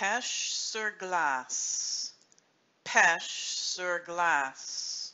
Pêche sur glace. Pêche sur glace.